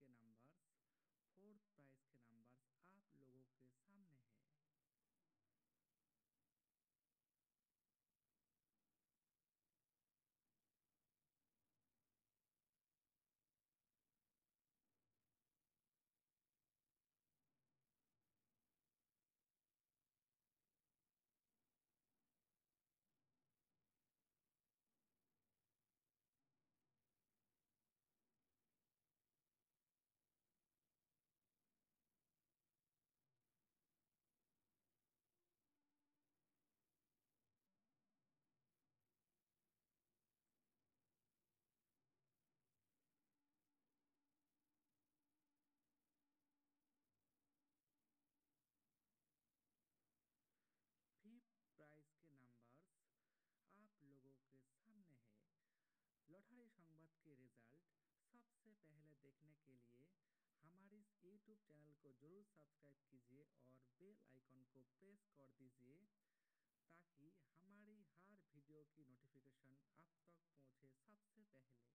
আজকে নাম্বার संवाद के रिज़ल्ट सबसे पहले देखने के लिए हमारे इस यूट्यूब चैनल को ज़रूर सब्सक्राइब कीजिए और बेल आइकन को प्रेस कर दीजिए ताकि हमारी हर वीडियो की नोटिफिकेशन आप तक पहुँचे सबसे पहले।